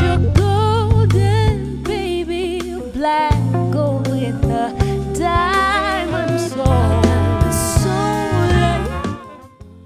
You're golden baby, black gold with the.